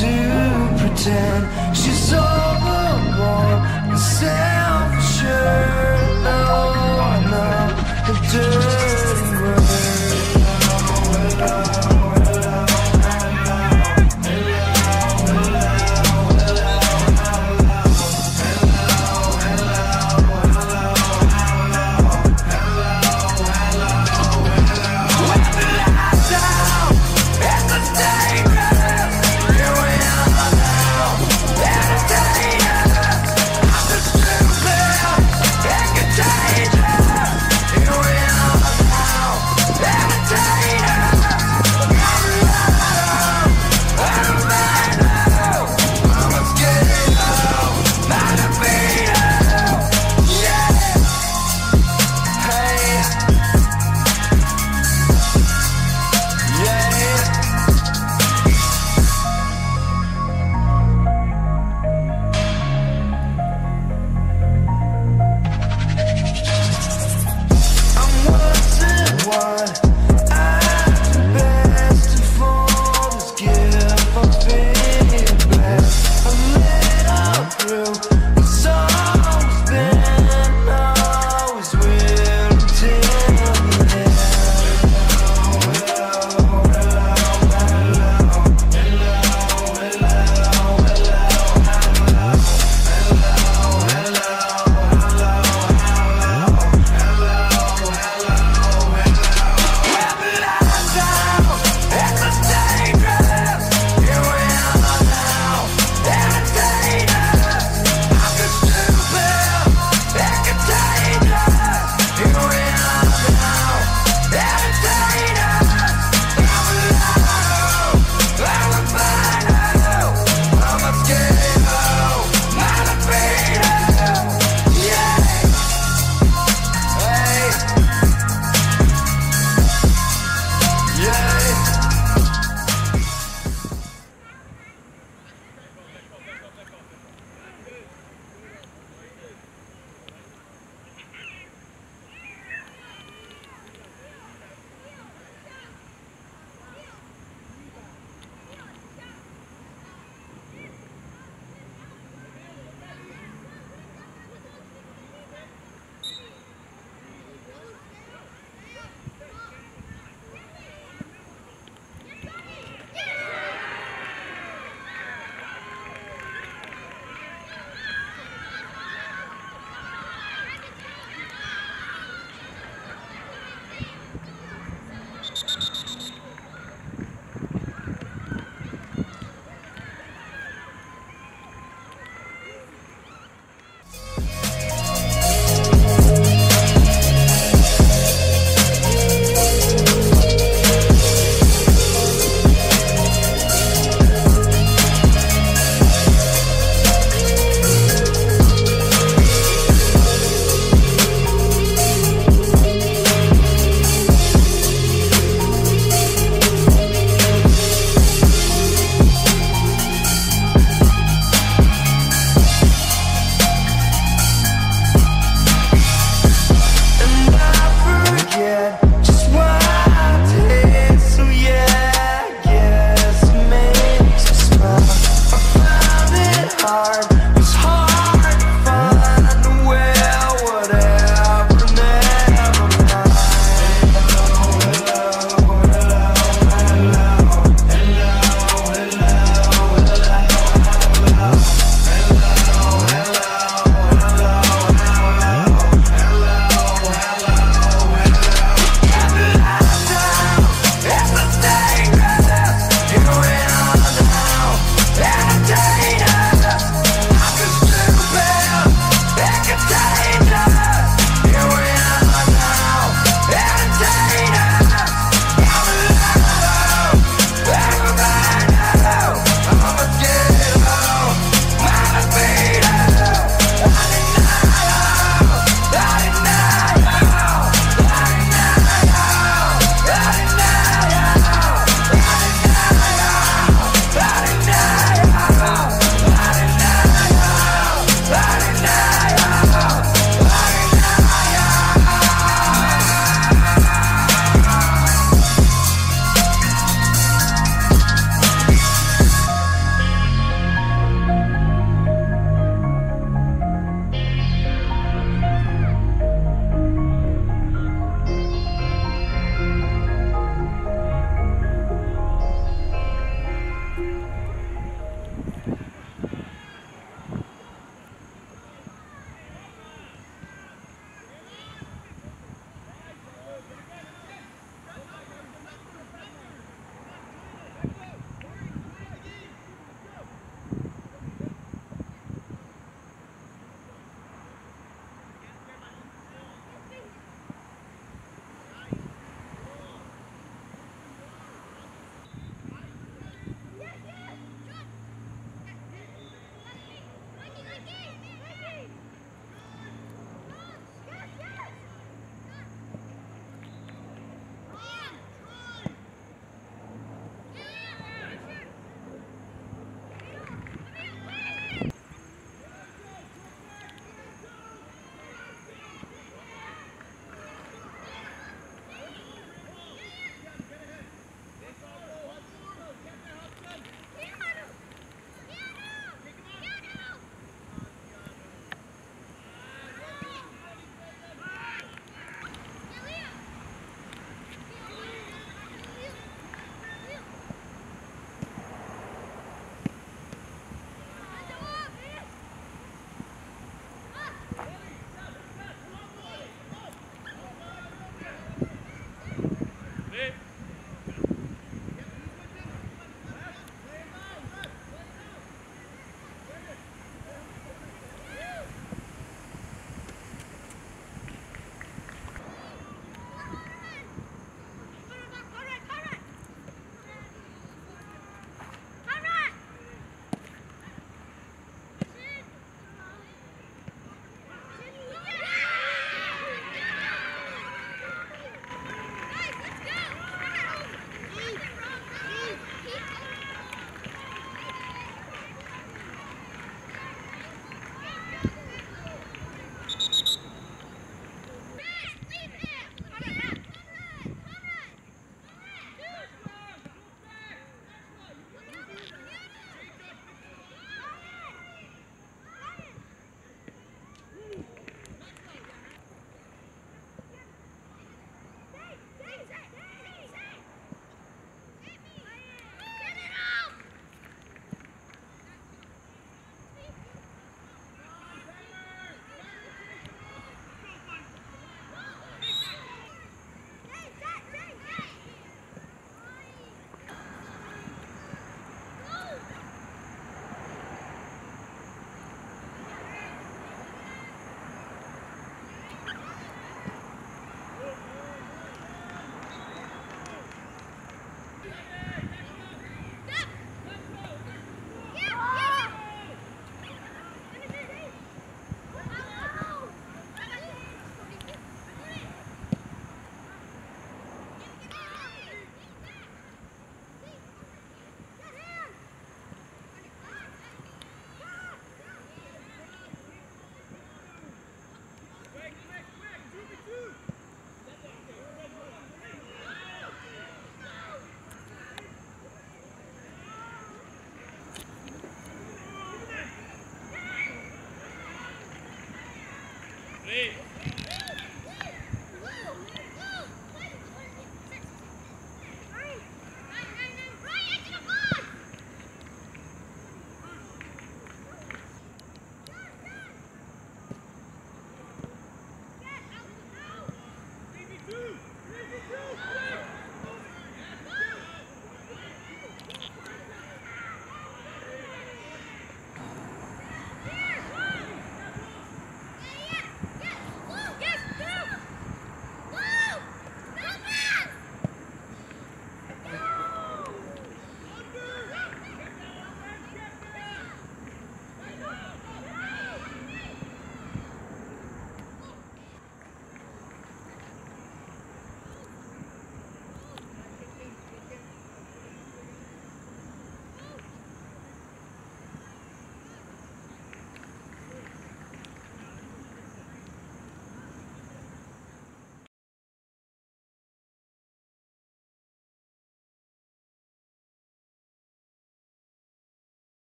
to pretend she's overboard and sad.